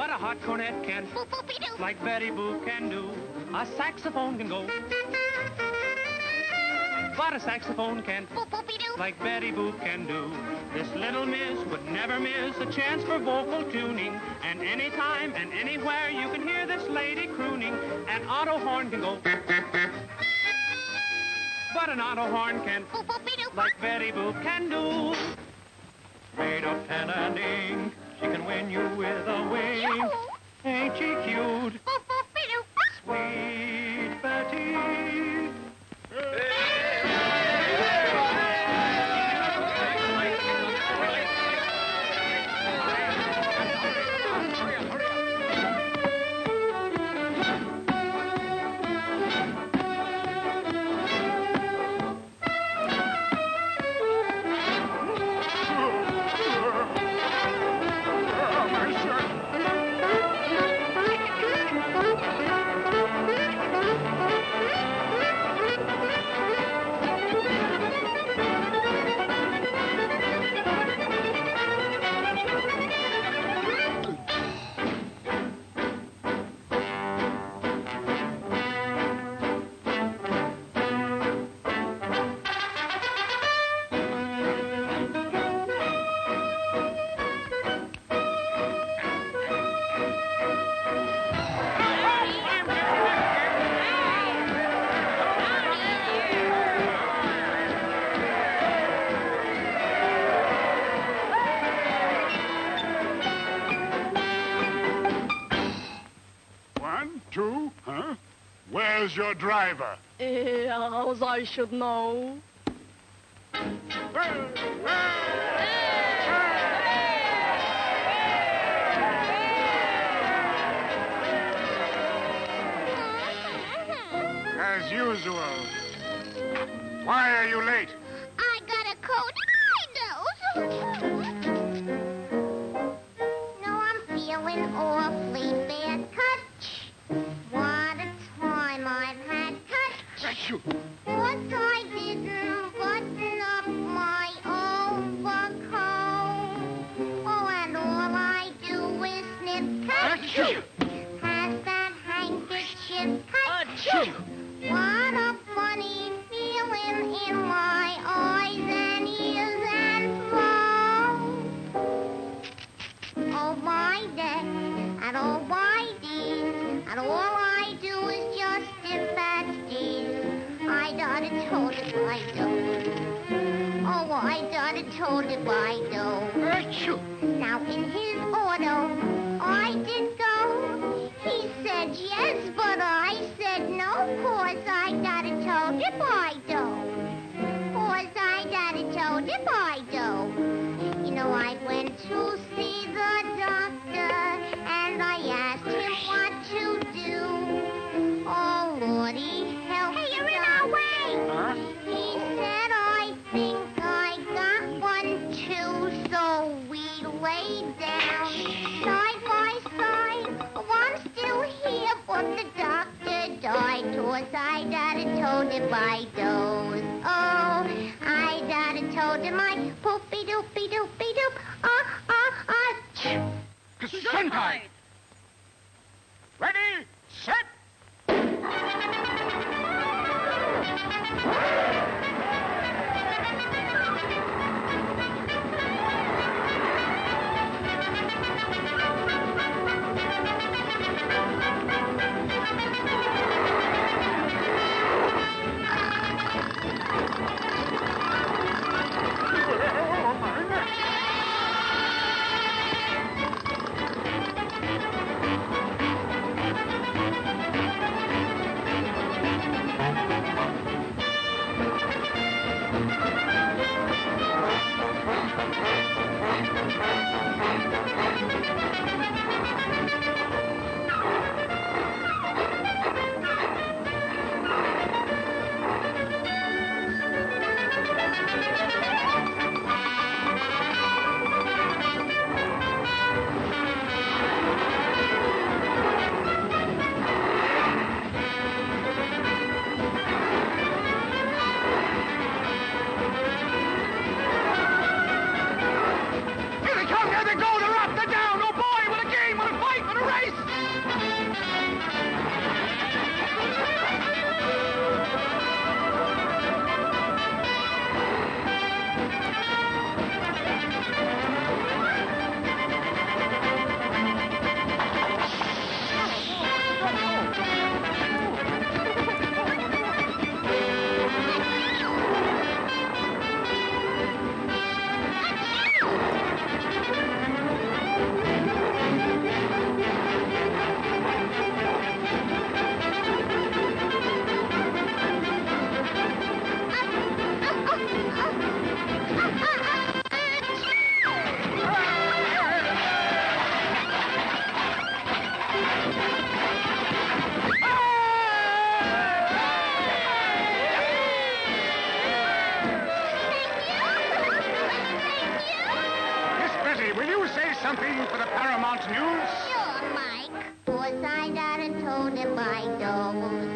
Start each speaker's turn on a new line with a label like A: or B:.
A: What a hot cornet can, like Betty Boop can do, a saxophone can go. What a saxophone can, like Betty Boop can do. This little miss would never miss a chance for vocal tuning. And anytime and anywhere you can hear this lady crooning. An auto horn can go. But an auto horn can, like Betty Boop can do. Made of pen and ink, she can win you with a wink. Ain't she cute? Sweet
B: Where's your driver?
C: Eh, as I should know.
B: As usual. Why are you late?
D: I got a cold in my Touch. What I didn't button up my overcoat. Oh, and all I do is snip. Touch. Has that handkerchief touch. What a funny feeling in my eyes and ears and throat. Oh, my deck, and oh, my dear, and all told it I do. Now, in his auto, him by those. Oh, I got it told him I poopy doopy doopy doop. Ah, ah, ah. choo.
B: Something for the Paramount News?
D: Sure, Mike. Was I that and told him I don't.